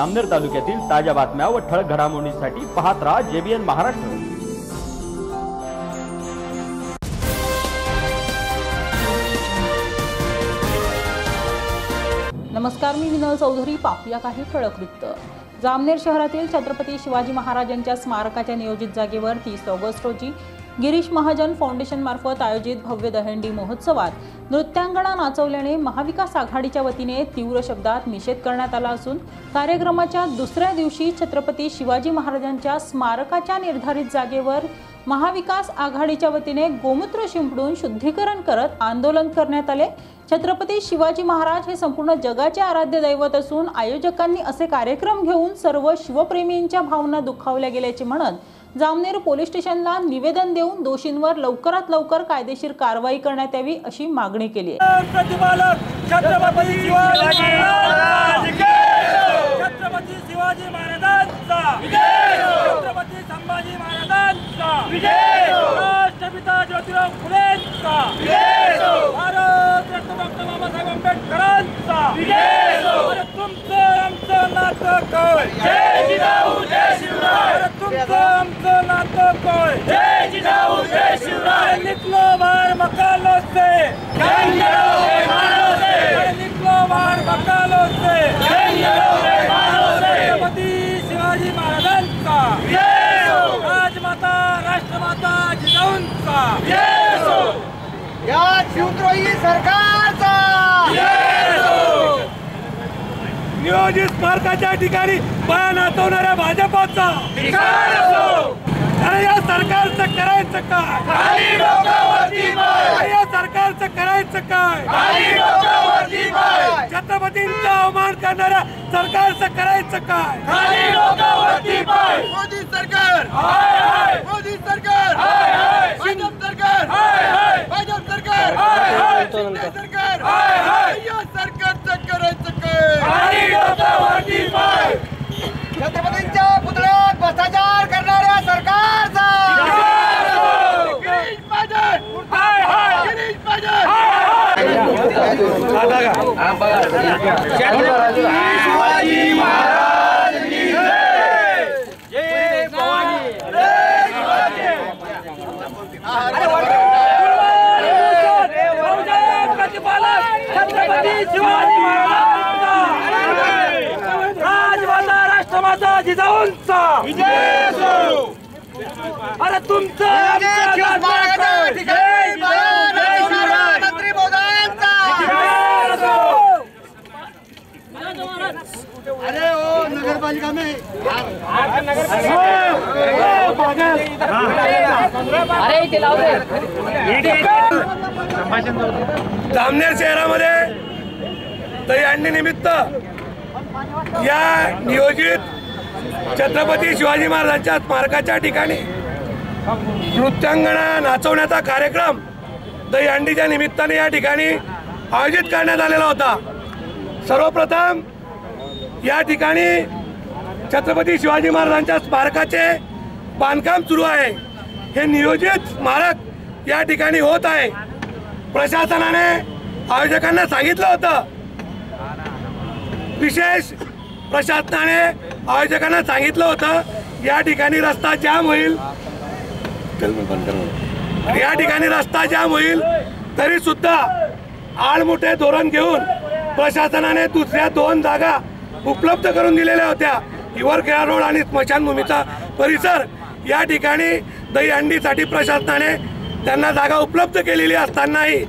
अमनेर तालुक्यातील ताज्या बातम्या व ठळक घडामोडींसाठी पाहत राहा जेबीएन महाराष्ट्र. नमस्कार मी विनल चौधरी. पाहूया काही ठळक वृत्त. जामनेर शहरातील छत्रपती शिवाजी महाराजांच्या स्मारकाच्या नियोजित जागेवर तीस ऑगस्ट रोजी गिरीश महाजन फाउंडेशनमार्फत आयोजित भव्य दहंडी महोत्सवात नृत्यांगणा नाचवल्याने महाविकास आघाडीच्या वतीने तीव्र शब्दात निषेध करण्यात आला असून कार्यक्रमाच्या दुसऱ्या दिवशी छत्रपती शिवाजी महाराजांच्या स्मारकाच्या निर्धारित जागेवर महाविकास आघाडीच्या वतीने गोमूत्र शिंपडून शुद्धीकरण करत आंदोलन करण्यात आले. छत्रपती शिवाजी महाराज हे संपूर्ण जगाचे आराध्य दैवत असून आयोजकांनी असे कार्यक्रम घेऊन सर्व शिवप्रेमींच्या भावना दुखावल्या गेल्याचे म्हणत जामनेर पोलीस स्टेशनला निवेदन देऊन दोषींवर लवकरात लवकर कायदेशीर कारवाई करण्यात यावी अशी मागणी केली आहे. काय जय जिजाऊ जय शिवराय जय जिजाऊ जय निकलो बार मकालो से छत्रपती शिवाजी महाराजांचा राजमाता राष्ट्रमाता जिजाऊंचा या शिवद्रोही सरकारचा नियोजित स्मारकाच्या ठिकाणी पाया नाचवणाऱ्या भाजपाचा. सरकारचं करायचं काय? या सरकारचं करायचं काय? छत्रपतींचा अवमान करणाऱ्या सरकारचं करायचं काय? मोदी सरकार. मोदी सरकार. भाजप सरकार. भाजप सरकार. सरकार. या सरकारचं करायचं काय? छत्रपतींच्या पुतळ्यात भ्रष्टाचार करणाऱ्या सरकारचा गिरीश महाजन छत्रपती शिवाजी महाराजांचा राजमाता राष्ट्रमाता जिजाऊंचा अरे अरे ओ नगरपालिका में। जामनेर शहरामध्ये दहीहंडी निमित्त या नियोजित छत्रपती शिवाजी महाराजांच्या स्मारकाच्या ठिकाणी नृत्यांगणा नाचवण्याचा कार्यक्रम दहीहंडीच्या निमित्ताने या ठिकाणी आयोजित करण्यात आलेला होता. सर्वप्रथम या ठिकाणी छत्रपती शिवाजी महाराजांच्या स्मारकाचे बांधकाम सुरू आहे. हे नियोजित स्मारक या ठिकाणी होत आहे. प्रशासनाने आयोजकांना सांगितलं होतं. विशेष प्रशासनाने आयोजकांना सांगितलं होतं या ठिकाणी रस्ता जाम होईल. या ठिकाणी रस्ता जाम होईल तरी सुद्धा आडमुठे धोरण घेऊन प्रशासनाने दुसऱ्या दोन जागा उपलब्ध करून दिलेल्या होत्या. हिवरखेडा रोड आणि स्मशानभूमीचा परिसर या ठिकाणी दहीहंडीसाठी प्रशासनाने त्यांना जागा उपलब्ध केलेली असतानाही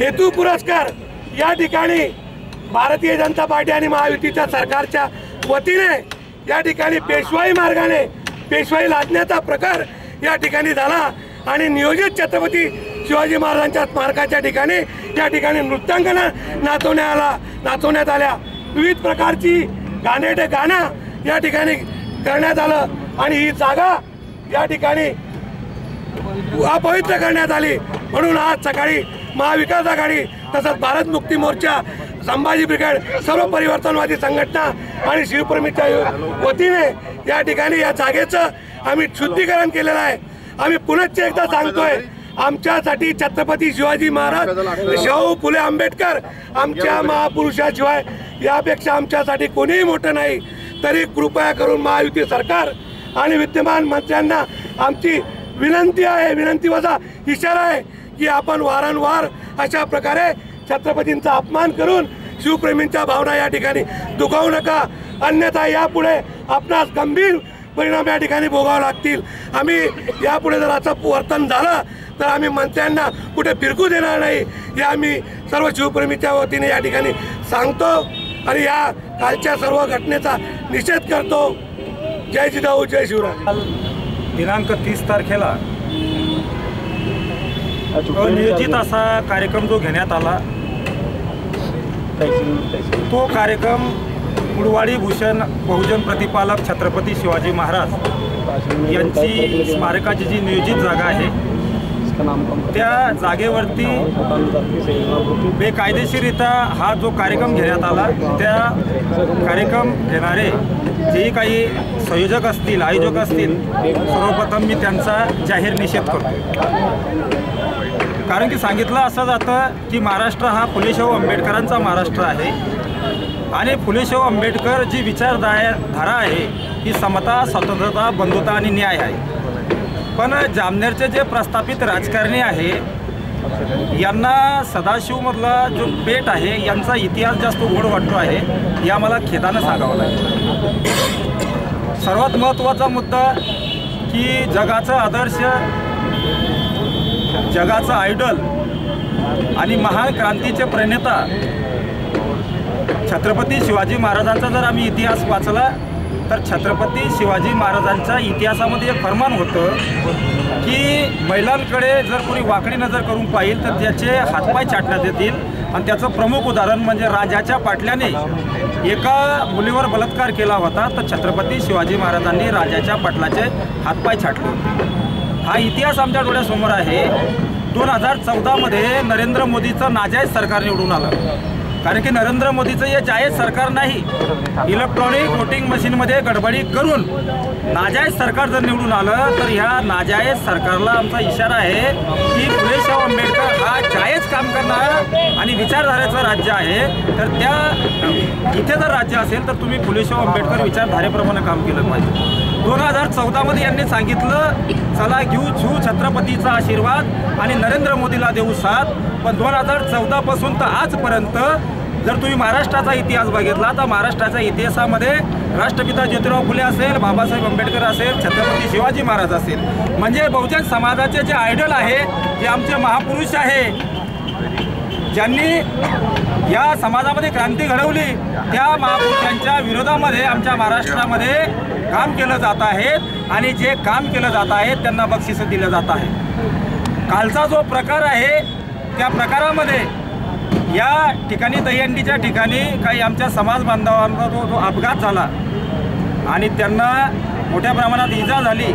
हेतू पुरस्कार या ठिकाणी भारतीय जनता पार्टी आणि महायुतीच्या सरकारच्या वतीने या ठिकाणी पेशवाई मार्गाने पेशवाई लादण्याचा प्रकार या ठिकाणी झाला आणि नियोजित छत्रपती शिवाजी महाराजांच्या स्मारकाच्या ठिकाणी या ठिकाणी नृत्यांगना नाचवण्यात आला नाचवण्यात आल्या. विविध प्रकारची गाणेटे गाणं या ठिकाणी करण्यात आलं आणि ही जागा या ठिकाणी अपवित्र करण्यात आली. म्हणून आज सकाळी महाविकास आघाडी तसंच भारत मुक्ती मोर्चा संभाजी ब्रिगेड सर्व परिवर्तनवादी संघटना आणि शिवप्रेमीच्या वतीने या ठिकाणी या जागेचं आम्ही शुद्धीकरण केलेलं आहे. आम्ही पुनश्च एकदा सांगतोय आमच्यासाठी छत्रपती शिवाजी महाराज शाहू फुले आंबेडकर आमच्या महापुरुषाशिवाय यापेक्षा आमच्यासाठी कोणीही मोठं नाही. तरी कृपया करून महायुती सरकार आणि विद्यमान मंत्र्यांना आमची विनंती आहे विनंती वजा इशारा आहे की आपण वारंवार अशा प्रकारे छत्रपतींचा अपमान करून शिवप्रेमींच्या भावना या ठिकाणी दुखावू नका. अन्यथा यापुढे आपणास गंभीर परिणाम या ठिकाणी भोगावे लागतील. आम्ही यापुढे जर असं वर्तन झालं तर आम्ही मंत्र्यांना कुठे फिरकू देणार नाही. हे आम्ही सर्व शिवप्रेमीच्या वतीने या ठिकाणी सांगतो आणि या कालच्या सर्व घटनेचा निषेध करतो. जय जिजाऊ जय शिवराय. काल दिनांक तीस तारखेला अनियोजित असा कार्यक्रम जो घेण्यात आला तो कार्यक्रम कुडवाडी भूषण बहुजन प्रतिपालक छत्रपती शिवाजी महाराज यांची स्मारकाची जी नियोजित जागा आहे त्या जागेवरती बेकायदेशीरित्या हा जो कार्यक्रम घेण्यात आला त्या कार्यक्रम घेणारे जेही काही संयोजक असतील आयोजक असतील सर्वप्रथम मी त्यांचा जाहीर निषेध करतो. कारण की सांगितलं असं जातं की महाराष्ट्र हा फुलेशाहू आंबेडकरांचा महाराष्ट्र आहे. आणि फुलेशाहू आंबेडकर जी विचारधारा धारा आहे ही समता स्वतंत्रता बंधुता आणि न्याय आहे. पण जामनेरचे जे प्रस्थापित राजकारणी आहे यांना सदाशिवमधला जो पेट आहे यांचा इतिहास जास्त उघड वाटतो आहे या मला खेदानं सांगावं लागेल. सर्वात महत्त्वाचा मुद्दा की जगाचं आदर्श जगाचं आयडल आणि महान क्रांतीचे प्रणेता छत्रपती शिवाजी महाराजांचा जर आम्ही इतिहास वाचला तर छत्रपती शिवाजी महाराजांच्या इतिहासामध्ये एक फरमान होतं की महिलांकडे जर कोणी वाकडी नजर करून पाहिल तर त्याचे हातपाय चाटण्यात येतील. आणि त्याचं प्रमुख उदाहरण म्हणजे राजाच्या पाटल्याने एका मुलीवर बलात्कार केला होता तर छत्रपती शिवाजी महाराजांनी राजाच्या पाटलाचे हातपाय छाटले होते. हा इतिहास आमच्या डोळ्यासमोर आहे. दोन हजार चौदामध्ये नरेंद्र मोदीचं नाजायज सरकार निवडून आलं. कारण की नरेंद्र मोदीचं हे जायज सरकार नाही. इलेक्ट्रॉनिक वोटिंग मशीनमध्ये गडबडी करून नाजायज सरकार जर निवडून आलं तर ह्या नाजायज सरकारला आमचा इशारा आहे की फुलेशाह आंबेडकर हा जायज काम करणारं आणि विचारधारेचं राज्य आहे. तर त्या इथे जर राज्य असेल तर तुम्ही फुलेशाह आंबेडकर विचारधारेप्रमाणे काम केलं पाहिजे. दोन हजार चौदामध्ये यांनी सांगितलं चला घेऊ छू छत्रपतीचा आशीर्वाद आणि नरेंद्र मोदीला देऊ साथ. पण दोन हजार चौदापासून तर आजपर्यंत जर तुम्ही महाराष्ट्राचा इतिहास बघितला तर महाराष्ट्राच्या इतिहासामध्ये राष्ट्रपिता ज्योतिराव फुले असेल बाबासाहेब आंबेडकर असेल छत्रपती शिवाजी महाराज असेल. म्हणजे बहुजन समाजाचे जे आयडल आहे जे आमचे महापुरुष आहे ज्यांनी या समाजामध्ये क्रांती घडवली त्या महापुरुषांच्या विरोधामध्ये आमच्या महाराष्ट्रामध्ये काम केलं जात आहे आणि जे काम केलं जात आहे त्यांना बक्षिसं दिलं जात आहे. कालचा जो प्रकार आहे त्या प्रकारामध्ये या ठिकाणी दहीहंडीच्या ठिकाणी काही आमच्या समाज बांधवांचा जो जो अपघात झाला आणि त्यांना मोठ्या प्रमाणात इजा झाली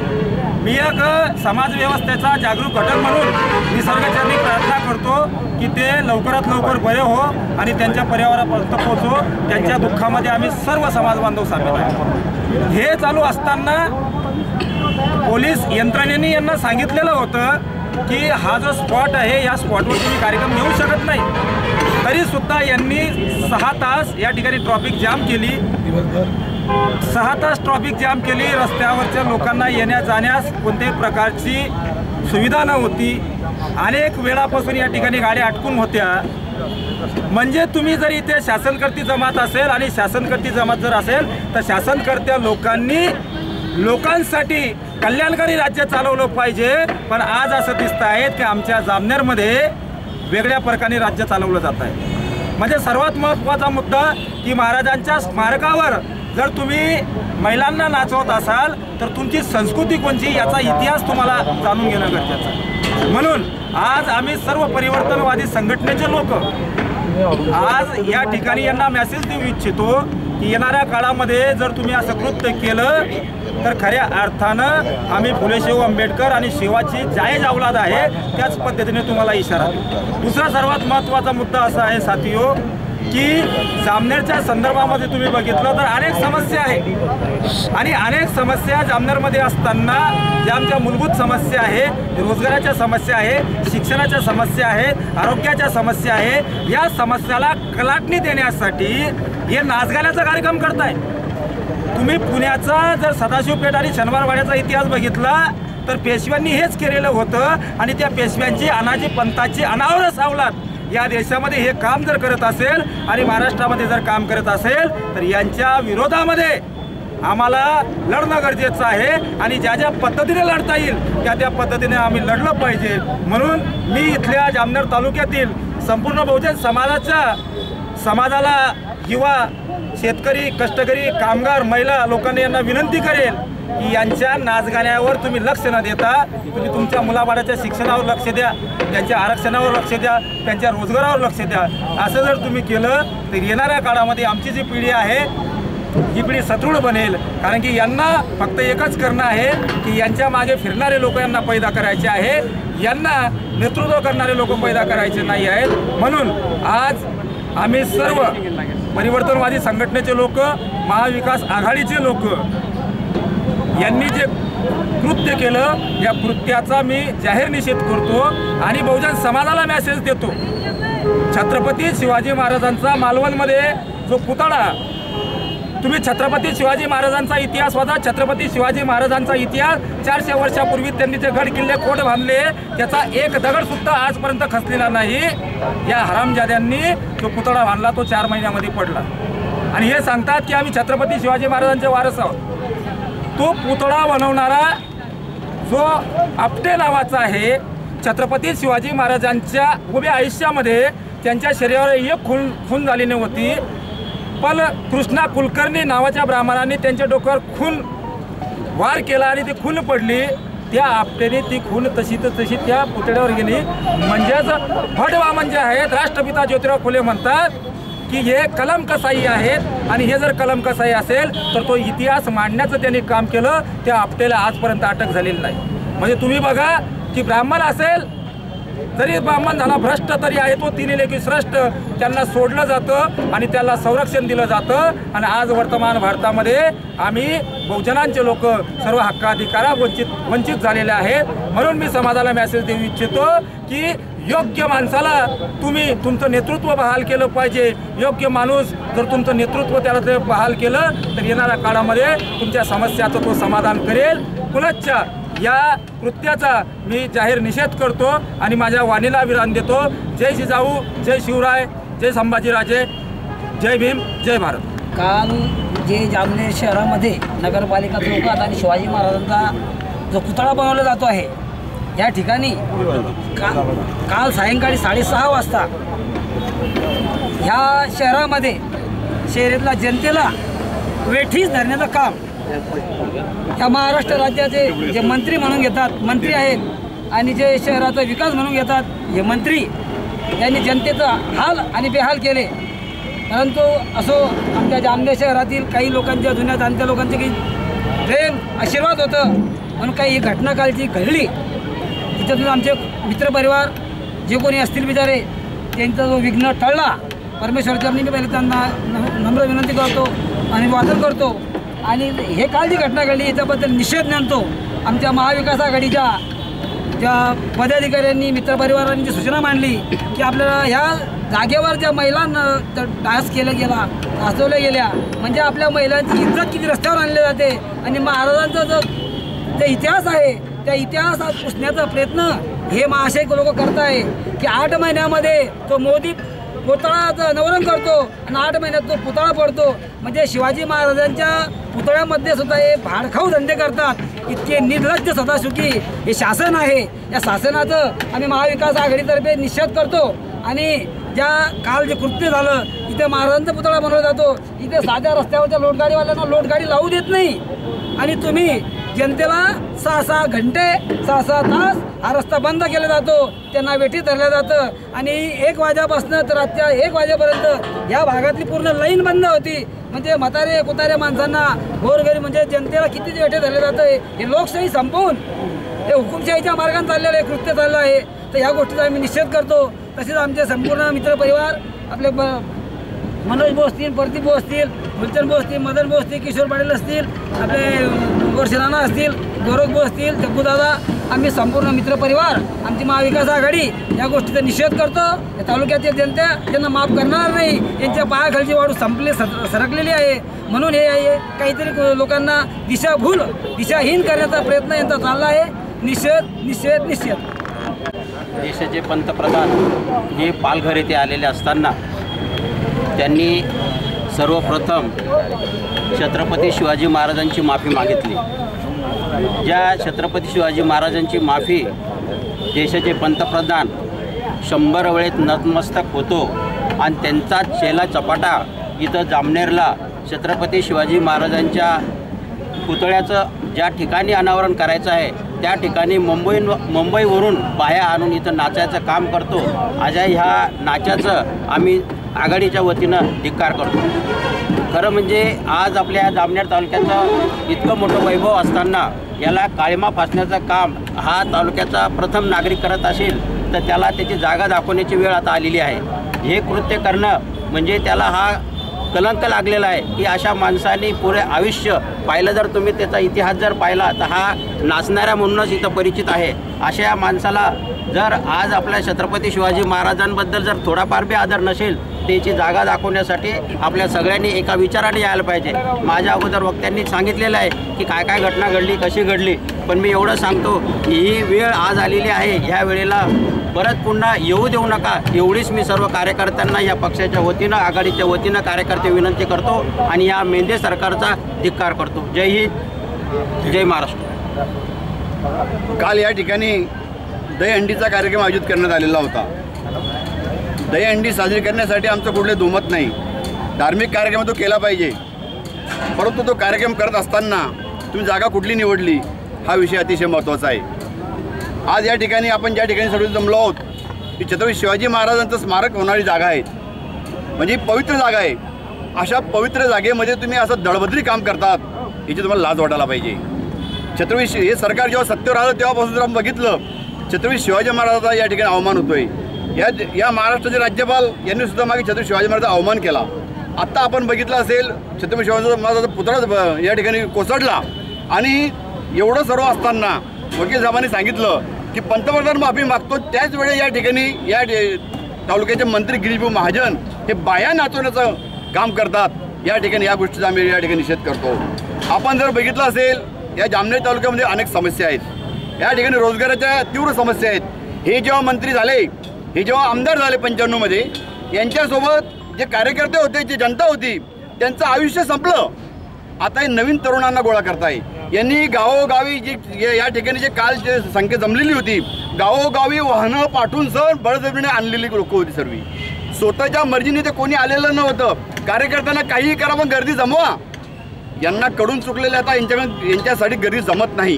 मी एक समाज व्यवस्थेचा जागरूक घटक म्हणून निसर्गचरणी प्रार्थना करतो की ते लवकरात लवकर बरे हो आणि त्यांच्या पर्यावरणापर्यंत पोचो त्यांच्या दुःखामध्ये आम्ही सर्व समाज बांधव सामील आहे. हे चालू असताना पोलीस यंत्रणेने यांना सांगितलेलं होतं की हा जो स्पॉट आहे या स्पॉटवर तुम्ही कार्यक्रम घेऊ शकत नाही. तरीसुद्धा यांनी सहा तास या ठिकाणी ट्रॉफिक जाम केली. सहा तास ट्रॉफिक जाम केली. रस्त्यावरच्या लोकांना येण्या जाण्यास कोणत्याही प्रकारची सुविधा नव्हती. अनेक वेळापासून या ठिकाणी गाड्या अटकून होत्या. म्हणजे तुम्ही जर इथे शासनकर्ती जमात असेल आणि शासनकर्ती जमात जर असेल तर शासनकर्त्या लोकांनी लोकांसाठी कल्याणकारी राज्य चालवलं पाहिजे. पण आज असं दिसतं आहे की आमच्या जामनेरमध्ये वेगळ्या प्रकारे राज्य चालवलं जात आहे. म्हणजे सर्वात महत्त्वाचा मुद्दा की महाराजांच्या स्मारकावर जर तुम्ही महिलांना नाचवत असाल तर तुमची संस्कृती कोणची याचा इतिहास तुम्हाला जाणून घेणं गरजेचं आहे. म्हणून आज आम्ही सर्व परिवर्तनवादी संघटनेचे लोक आज या ठिकाणी यांना मेसेज देऊ इच्छितो की येणाऱ्या काळामध्ये जर तुम्ही असं कृत्य केलं तर खऱ्या अर्थानं आम्ही फुलेशाहू आंबेडकर आणि शिवाची जायज अवलाद आहे त्याच पद्धतीने तुम्हाला इशारा दुसरा सर्वात महत्त्वाचा मुद्दा असा आहे साथियो की जामनेरच्या संदर्भामध्ये तुम्ही बघितलं तर अनेक समस्या आहे. आणि अनेक समस्या जामनेरमध्ये असताना ज्या आमच्या मूलभूत समस्या आहे रोजगाराच्या समस्या आहे शिक्षणाच्या समस्या आहेत आरोग्याच्या समस्या आहे या समस्याला कलाटणी देण्यासाठी हे नाचगाण्याचा कार्यक्रम करताय. तुम्ही पुण्याचा जर सदाशिव पेठ आणि शनिवारवाड्याचा इतिहास बघितला तर पेशव्यांनी हेच केलेलं होतं आणि त्या पेशव्यांची अनाजी पंथाची अनावरच आवलात या देशामध्ये हे काम जर करत असेल आणि महाराष्ट्रामध्ये जर काम करत असेल तर यांच्या विरोधामध्ये आम्हाला लढणं गरजेचं आहे आणि ज्या ज्या पद्धतीने लढता येईल त्या त्या पद्धतीने आम्ही लढलं पाहिजे. म्हणून मी इथल्या जामनेर तालुक्यातील संपूर्ण बहुजन समाजाच्या समाजाला युवा शेतकरी कष्टकरी कामगार महिला लोकांनी यांना विनंती करेल की यांच्या नाचगाण्यावर तुम्ही लक्ष न देता तुम्ही तुमच्या मुलाबाळाच्या शिक्षणावर लक्ष द्या त्यांच्या आरक्षणावर लक्ष द्या त्यांच्या रोजगारावर लक्ष द्या. असं जर तुम्ही केलं तर येणाऱ्या काळामध्ये आमची जी पिढी आहे ही पिढी सदृढ बनेल. कारण की यांना फक्त एकच करणं आहे की यांच्या मागे फिरणारे लोक यांना पैदा करायचे आहे. यांना नेतृत्व करणारे लोक पैदा करायचे नाही आहेत. म्हणून आज आम्ही सर्व परिवर्तनवादी संघटनेचे लोक महाविकास आघाडीचे लोक यांनी जे कृत्य केलं या कृत्याचा मी जाहीर निषेध करतो आणि बहुजन समाजाला मेसेज देतो. छत्रपती शिवाजी महाराजांचा मालवणमध्ये जो पुतळा तुम्ही छत्रपती शिवाजी महाराजांचा इतिहास वाचा. छत्रपती शिवाजी महाराजांचा इतिहास चारशे वर्षापूर्वी त्यांनी जे गड किल्ले कोट बांधले त्याचा एक दगड सुद्धा आजपर्यंत खचलेला नाही. या हरामजाद्यांनी जो पुतळा बांधला तो चार महिन्यामध्ये पडला. आणि हे सांगतात की आम्ही छत्रपती शिवाजी महाराजांचे वारस आहोत. तो पुतळा बनवणारा जो आपटे नावाचा आहे छत्रपती शिवाजी महाराजांच्या उभ्या आयुष्यामध्ये त्यांच्या शरीरावर एक खून खून झाली नव्हती पण कृष्णा कुलकर्णी नावाच्या ब्राह्मणाने त्यांच्या डोक्यावर खून वार केला आणि ती खून पडली. त्या आपटेने ती खून तशी तर तशी त्या पुतळ्यावर गेली. म्हणजेच भटवा म्हणजे आहेत राष्ट्रपिता ज्योतिराव फुले म्हणतात की हे कलम कसाई आहेत आणि हे जर कलम कसाई असेल तर तो इतिहास मांडण्याचं त्यांनी काम केलं. त्या आपटेला आजपर्यंत अटक झालेली नाही. म्हणजे तुम्ही बघा की ब्राह्मण असेल जरी ब्राह्मण झाला भ्रष्ट तरी आहे तो तिने लेखी श्रेष्ठ. त्यांना सोडलं जातं आणि त्याला संरक्षण दिलं जातं. आणि आज वर्तमान भारतामध्ये आम्ही बहुजनांचे लोक सर्व हक्काधिकारा वंचित वंचित झालेले आहेत म्हणून मी समाजाला मेसेज देऊ इच्छितो की योग्य माणसाला तुम्ही तुमचं नेतृत्व बहाल केलं पाहिजे. योग्य माणूस जर तुमचं नेतृत्व त्याला जर बहाल केलं तर येणाऱ्या काळामध्ये तुमच्या समस्याचं तो समाधान करेल. पुनश्च या कृत्याचा मी जाहीर निषेध करतो आणि माझ्या वाणीला विराम देतो. जय जिजाऊ जय शिवराय जय संभाजीराजे. जय भीम जय भारत. काल जे जामनेर शहरामध्ये नगरपालिका चौकात आणि शिवाजी महाराजांचा जो पुतळा बनवला जातो आहे या ठिकाणी का काल सायंकाळी साडेसहा वाजता ह्या शहरामध्ये शहरातल्या जनतेला वेठीस धरण्याचं काम या महाराष्ट्र राज्याचे जे मंत्री म्हणून घेतात मंत्री आहेत आणि जे शहराचा विकास म्हणून घेतात हे मंत्री यांनी जनतेचा हाल आणि बेहाल केले. परंतु असो आमच्या जामनेर शहरातील काही लोकांच्या जुन्या जाणत्या लोकांचे काही प्रेम आशीर्वाद होतं म्हणून काही ही घटना कालची घडली. तिच्यातून आमचे मित्रपरिवार जे कोणी असतील बिचारे त्यांचा जो विघ्न टळला परमेश्वरच्या मी पहिले त्यांना नम्र विनंती करतो आणि वादन करतो. आणि हे काल जी घटना घडली याच्याबद्दल निषेध मानतो. आमच्या महाविकास आघाडीच्या ज्या पदाधिकाऱ्यांनी मित्रपरिवारांनी जी सूचना मांडली की आपल्याला ह्या जागेवर ज्या महिलांना डान्स केला गेला हसवल्या गेल्या म्हणजे आपल्या महिलांची इज्जत किती रस्त्यावर आणली जाते. आणि महाराजांचा जो जे इतिहास आहे त्या इतिहासात पुसण्याचा प्रयत्न हे महाशय लोक करत आहे की आठ महिन्यामध्ये तो मोदी पुतळाचं नवरण करतो आणि आठ महिन्यात तो पुतळा पडतो. म्हणजे शिवाजी महाराजांच्या पुतळ्यामध्ये सुद्धा हे भाडखाऊ धंदे करतात. इतके निर्लज्ज सदासुखी हे शासन आहे. या शासनाचं आम्ही महाविकास आघाडीतर्फे निषेध करतो. आणि ज्या काल जे कृत्य झालं इथे महाराजांचा पुतळा बनवला जातो. इथे साध्या रस्त्यावरच्या लोटगाडीवाल्यांना लोटगाडी लावू देत नाही. आणि तुम्ही जनतेला सहा सहा घंटे सहा सहा तास हा रस्ता बंद केला जातो. त्यांना वेठी धरलं जातं. आणि एक वाजेपासून तर रातच्या एक वाजेपर्यंत या भागातली पूर्ण लाईन बंद होती. म्हणजे म्हातारे कुतारे माणसांना गोरगरी म्हणजे जनतेला किती वेठे धरले जातं हे लोकशाही संपवून हे हुकुमशाहीच्या मार्गाने चाललेलं आहे कृत्य चाललं आहे. तर ह्या गोष्टीचा आम्ही निषेध करतो. तसेच आमचे संपूर्ण मित्रपरिवार आपले ब मनोज भाऊ असतील प्रदीप भाऊ असतील फुलचंद भाऊ असतील मदन भाऊ असतील किशोर पाटील असतील आपले गोरसेनाना राणा असतील गोरख असतील जग्गूदादा आम्ही संपूर्ण मित्रपरिवार आमची महाविकास आघाडी या गोष्टीचा निषेध करतो. या तालुक्यातील जनता त्यांना माफ करणार नाही. यांच्या पायाखालची वाढू संपली सर- सरकलेली आहे. म्हणून हे हे काहीतरी लोकांना दिशाभूल दिशाहीन करण्याचा प्रयत्न यांचा चालला आहे. निषेध निषेध निषेध. देशाचे पंतप्रधान हे पालघर येथे आलेले असताना त्यांनी सर्वप्रथम छत्रपती शिवाजी महाराजांची माफी मागितली. ज्या छत्रपती शिवाजी महाराजांची माफी देशाचे पंतप्रधान शंभर वेळेत नतमस्तक होतो आणि त्यांचा चेला चपाटा इथं जामनेरला छत्रपती शिवाजी महाराजांच्या पुतळ्याचं ज्या ठिकाणी अनावरण करायचं आहे त्या ठिकाणी मुंबई मुंबईवरून बाया आणून इथं नाचायचं काम करतो. अशा ह्या नाचाचं आम्ही आघाडीच्या वतीनं धिक्कार करतो. खरं म्हणजे आज आपल्या जामनेर तालुक्याचं इतकं मोठं वैभव असताना याला काळीमा फासण्याचं काम हा तालुक्याचा प्रथम नागरिक करत असेल तर त्याला त्याची जागा दाखवण्याची वेळ आता आलेली आहे. हे कृत्य करणं म्हणजे त्याला हा कलंक लागलेला आहे की अशा माणसाने पुरे आयुष्य पाहिलं जर तुम्ही त्याचा इतिहास जर पाहिला तर हा नाचणाऱ्या म्हणूनच इथं परिचित आहे. अशा या माणसाला जर आज आपल्या छत्रपती शिवाजी महाराजांबद्दल जर थोडाफार बी आदर नसेल त्याची जागा दाखवण्यासाठी आपल्या सगळ्यांनी एका विचाराने यायला पाहिजे. माझ्या अगोदर वक्त्यांनी सांगितलेलं आहे की काय काय घटना घडली कशी घडली. पण मी एवढं सांगतो की ही वेळ आज आलेली आहे. ह्या वेळेला परत पुन्हा येऊ देऊ नका. एवढीच मी सर्व कार्यकर्त्यांना या पक्षाच्या वतीनं आघाडीच्या वतीनं कार्यकर्ते विनंती करतो आणि या मेंदे सरकारचा धिक्कार करतो. जय हिंद जय महाराष्ट्र. काल या ठिकाणी दहीहंडीचा कार्यक्रम आयोजित करण्यात आलेला होता. दहीहंडी साजरी करण्यासाठी आमचं कुठले दुमत नाही. धार्मिक कार्यक्रम तो केला पाहिजे. परंतु तो कार्यक्रम करत असताना तुम्ही जागा कुठली निवडली? हा विषय अतिशय महत्त्वाचा आहे. आज या ठिकाणी आपण ज्या ठिकाणी सर्व जमलो आहोत ती छत्रपती शिवाजी महाराजांचं स्मारक होणारी जागा आहे. म्हणजे पवित्र जागा आहे. अशा पवित्र जागेमध्ये तुम्ही असं दळभद्री काम करतात याची तुम्हाला लाज वाटायला पाहिजे. छत्रपती हे सरकार जेव्हा सत्तेवर आलं तेव्हापासून जर आपण बघितलं छत्रपती शिवाजी महाराजांचा या ठिकाणी अवमान होतोय. या या महाराष्ट्राचे राज्यपाल यांनी सुद्धा मागे छत्रपती शिवाजी महाराजांचा अवमान केला. आत्ता आपण बघितलं असेल छत्रपती शिवाजी महाराजांचा पुतळा या ठिकाणी कोसळला. आणि एवढं सर्व असताना वकील साहेबांनी सांगितलं की पंतप्रधान माफी मागतो त्याच वेळी या ठिकाणी या तालुक्याचे मंत्री गिरीशभाऊ महाजन हे बाया नाचवण्याचं काम करतात. या ठिकाणी या गोष्टीचा आम्ही या ठिकाणी निषेध करतो. आपण जर बघितलं असेल या जामनेर तालुक्यामध्ये अनेक समस्या आहेत. या ठिकाणी रोजगाराच्या तीव्र समस्या आहेत. हे जेव्हा मंत्री झाले हे जेव्हा आमदार झाले पंच्याण्णवमध्ये यांच्यासोबत जे कार्यकर्ते होते जी जनता होती त्यांचं आयुष्य संपलं. आता हे नवीन तरुणांना गोळा करताय. यांनी गावोगावी जी या ठिकाणी जे काल जे संख्या जमलेली होती गावोगावी वाहनं पाठवून सर बळजबरीने आणलेली लोक होती सर्व. स्वतःच्या मर्जीने ते कोणी आलेलं नव्हतं. कार्यकर्त्यांना काहीही करा पण गर्दी जमवा. यांना कडून चुकलेले आता यांच्याकडे यांच्यासाठी गर्दी जमत नाही.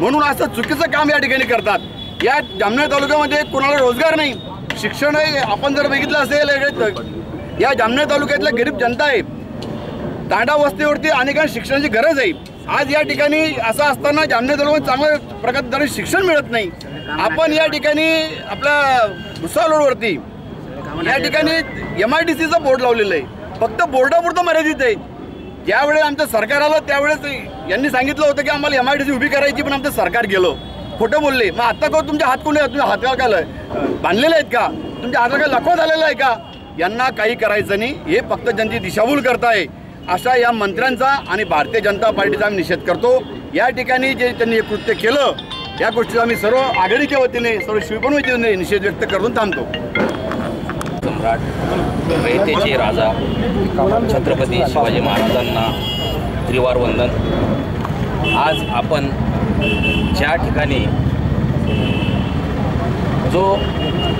म्हणून असं चुकीचं काम या ठिकाणी करतात. या जामनेर तालुक्यामध्ये कोणाला रोजगार नाही. शिक्षण आहे आपण जर बघितलं असेल या जामनेर तालुक्यातल्या गरीब जनता आहे. तांडा वस्तीवरती अनेकांना शिक्षणाची गरज आहे. आज या ठिकाणी असं असताना जामनेर तालुक्यात चांगल्या प्रकारे शिक्षण मिळत नाही. आपण या ठिकाणी आपल्या भुसा रोडवरती या ठिकाणी एम आय डी सीचं बोर्ड लावलेला आहे. फक्त बोर्डापुरतं मर्यादित आहे. ज्यावेळेस आमचं सरकार आलं त्यावेळेस यांनी सांगितलं होतं की आम्हाला एम आय डी सी उभी करायची पण आमचं सरकार गेलं. खोटं बोलले. मग आता का तुमच्या हात कोणी तुम्ही हात काय बांधलेले आहेत का? तुमच्या हाताला काय लखवा झालेला आहे का? यांना काही करायचं नाही. हे फक्त ज्यांची दिशाभूल करताय. अशा या मंत्र्यांचा आणि भारतीय जनता पार्टीचा आम्ही निषेध करतो. या ठिकाणी जे त्यांनी हे कृत्य केलं या गोष्टीचा आम्ही सर्व आघाडीच्या वतीने सर्व शिवपण वतीने निषेध व्यक्त करून थांबतो. सम्राट रयतेचे राजा छत्रपती शिवाजी महाराजांना त्रिवार वंदन. आज आपण ज्या ठिकाणी जो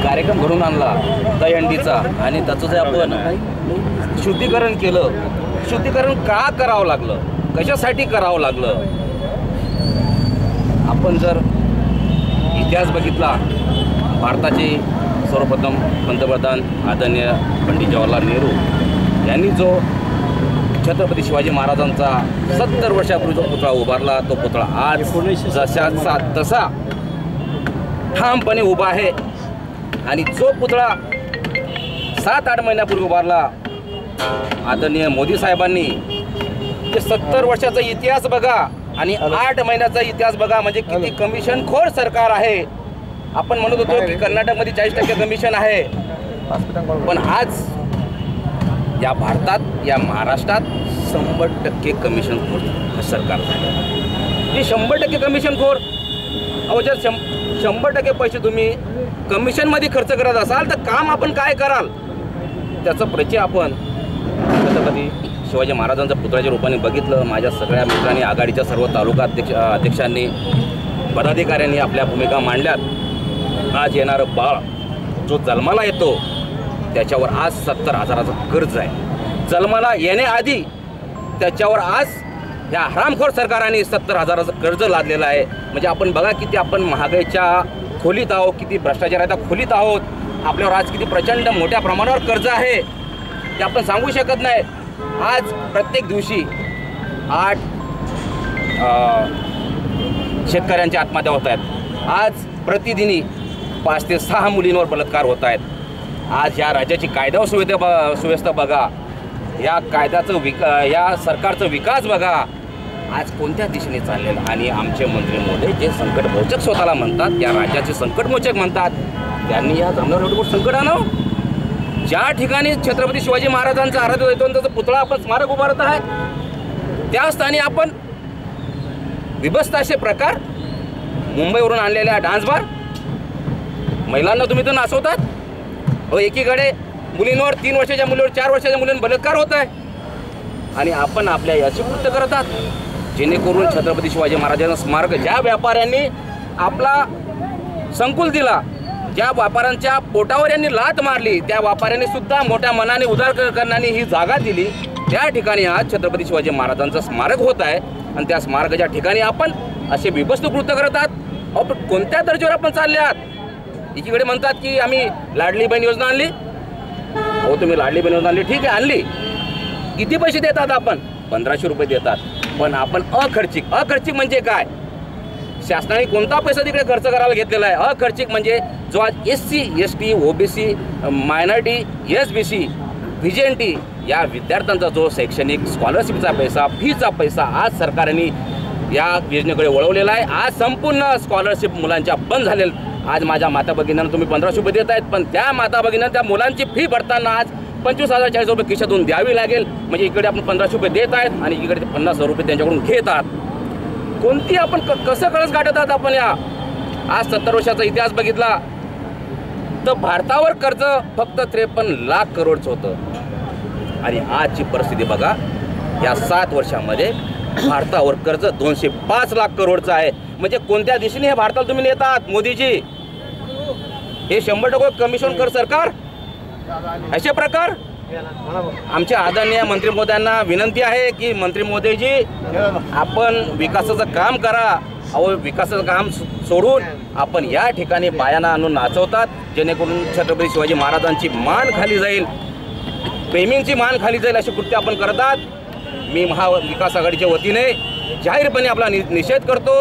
कार्यक्रम घडून आणला दहीहंडीचा आणि त्याचं जे आपण शुद्धीकरण केलं शुद्धीकरण का करावं लागलं? कशासाठी करावं लागलं? आपण जर इतिहास बघितला भारताचे सर्वप्रथम पंतप्रधान आदरणीय पंडित जवाहरलाल नेहरू यांनी जो छत्रपती शिवाजी महाराजांचा सत्तर वर्षापूर्वी जो पुतळा उभारला तो पुतळा आज जशाचा तसा ठामपणे उभा आहे. आणि जो पुतळा सात आठ महिन्यापूर्वी उभारला आदरणीय मोदी साहेबांनी ते सत्तर वर्षाचा इतिहास बघा आणि आठ महिन्याचा इतिहास बघा म्हणजे किती कमिशन खोर सरकार आहे. आपण म्हणत होतो की कर्नाटकमध्ये चाळीस टक्के कमिशन आहे. पण आज या भारतात या महाराष्ट्रात शंभर टक्के कमिशन खोर सरकार झालं हे शंभर टक्के कमिशन खोर अहो जर शं शंभर टक्के पैसे तुम्ही कमिशनमध्ये खर्च करत असाल तर काम आपण काय कराल? त्याचा परिचय आपण छत्रपती शिवाजी महाराजांच्या पुतळ्याच्या रूपाने बघितलं. माझ्या सगळ्या मित्रांनी आघाडीच्या सर्व तालुका अध्यक्ष अध्यक्षांनी पदाधिकाऱ्यांनी आपल्या भूमिका मांडल्यात. आज येणारं बाळ जो जन्माला येतो त्याच्यावर आज सत्तर हजाराचं कर्ज आहे. जन्माला येण्याआधी त्याच्यावर आज ह्या हरामखोर सरकाराने सत्तर हजाराचं कर्ज लादलेलं आहे. म्हणजे आपण बघा किती आपण महागाईच्या खोलीत आहोत किती भ्रष्टाचाराच्या खोलीत आहोत. आपल्यावर आज किती प्रचंड मोठ्या प्रमाणावर कर्ज आहे. ते आपण सांगू शकत नाही. आज प्रत्येक दिवशी आठ शेतकऱ्यांच्या आत्महत्या होत आहेत. आज प्रतिदिनी पाच ते सहा मुलींवर बलात्कार होत आहेत. आज या राज्याची कायदा व सुविधा ब सुव्यवस्था बघा. या कायद्याचं विका या सरकारचं विकास बघा. आज कोणत्या दिशेने चाललेलं? आणि आमचे मंत्री मोदी जे संकटमोचक स्वतःला म्हणतात या राज्याचे संकटमोचक म्हणतात. त्यांनी या जामनगर रोडवर संकट आणावं ज्या ठिकाणी छत्रपती शिवाजी महाराजांचा आराध्य त्याचा पुतळा आपण स्मारक उभारत आहे त्या स्थानी आपण विभस्त असे प्रकार मुंबईवरून आणलेल्या डान्स बार. महिलांना तुम्ही तर नाचवतात अहो एकीकडे मुलींवर तीन वर्षाच्या मुलीवर चार वर्षाच्या मुलींवर बलात्कार होत आहे. आणि आपण आपल्या याची कृत्य करतात जेणेकरून छत्रपती शिवाजी महाराजांना स्मारक ज्या व्यापाऱ्यांनी आपला संकुल दिला ज्या व्यापाऱ्यांच्या पोटावर यांनी लात मारली त्या व्यापाऱ्यांनी सुद्धा मोठ्या मनाने उदार क- करण्याने ही जागा दिली. त्या ठिकाणी आज छत्रपती शिवाजी महाराजांचं स्मारक होत आहे. आणि त्या स्मारकाच्या ठिकाणी आपण असे विभस्त कृत्य करतात आहात. कोणत्या दर्जावर आपण चालले आहात? एकीकडे म्हणतात की आम्ही लाडली बहीण योजना आणली. हो तुम्ही लाडली बहीण योजना आणली. ठीक आहे आणली. किती पैसे देतात आपण? पंधराशे रुपये देतात. पण आपण अखर्चिक. अखर्चिक म्हणजे काय? शासनाने कोणता पैसा तिकडे खर्च करायला घेतलेला आहे? अखर्चिक म्हणजे जो आज S C S T OBC minority S B C V N T या विद्यार्थ्यांचा जो शैक्षणिक स्कॉलरशिपचा पैसा फीचा पैसा आज सरकारने या योजनेकडे वळवलेला आहे. आज संपूर्ण स्कॉलरशिप मुलांच्या बंद झालेल्या आज माझ्या माता भगिनींना तुम्ही पंधराशे रुपये देत आहेत पण त्या माता भगिनींना त्या मुलांची फी भरताना आज पंचवीस हजार चाळीस रुपये खिशातून द्यावी लागेल. म्हणजे इकडे आपण पंधराशे रुपये देत आहेत आणि इकडे ते पन्नास हजार रुपये त्यांच्याकडून घेत आहात कोणती आपण क- कसं कळस गाठत आहात आपण या? आज सत्तर वर्षाचा इतिहास बघितला. तर भारतावर कर्ज फक्त त्रेपन्न लाख करोडचं होतं. आणि आजची परिस्थिती बघा या सात वर्षामध्ये भारतावर कर्ज दोनशे पाच लाख करोडचं आहे. म्हणजे कोणत्या दिशेने हे भारताला तुम्ही नेतात मोदीजी? हे शंभर टक्के कमिशन कर सरकार. असे प्रकार? आमच्या आदरणीय मंत्री महोदयांना विनंती आहे की मंत्री मोदीजी आपण विकासाचं काम करा. अहो विकासाचं काम सोडून आपण या ठिकाणी बायांना आणून नाचवतात जेणेकरून छत्रपती शिवाजी महाराजांची मान खाली जाईल. प्रेमींची मान खाली जाईल अशी कृत्य आपण करतात. मी महाविकास आघाडीच्या वतीने जाहीरपणे आपला नि निषेध करतो.